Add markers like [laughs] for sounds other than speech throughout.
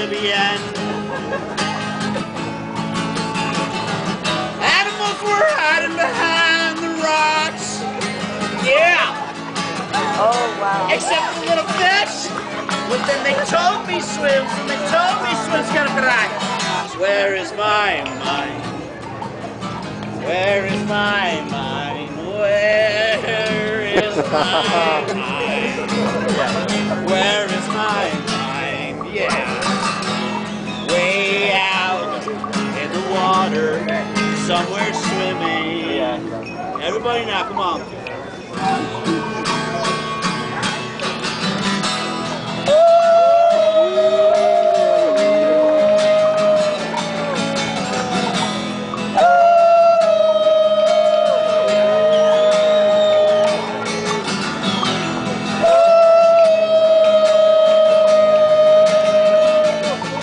to the end. Animals were hiding behind the rocks. Yeah. Oh, wow. Except for the little fish. But then they told me swims, and they told me swims gonna be. Where is my mind? Where is my mind? Where is my [laughs] mind? Somewhere swimming. Everybody now, come on.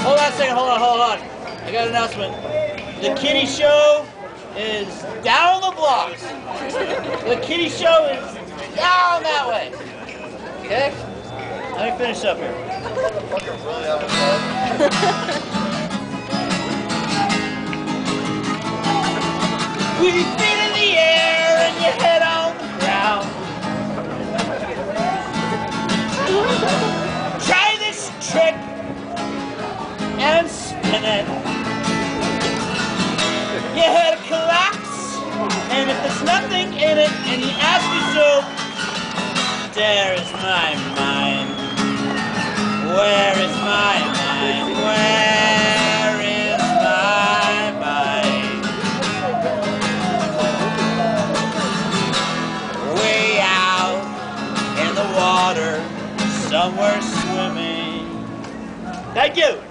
Hold on a second, hold on, hold on. I got an announcement. The kitty show is down the blocks. The kitty show is down that way. Okay? Let me finish up here. [laughs] Your feet in the air and your head on the ground. Try this trick and spin it. Your head collapse, and if there's nothing in it, and you ask yourself, there is my mind. Where is my mind? Where is my mind? Way out in the water, somewhere swimming. Thank you.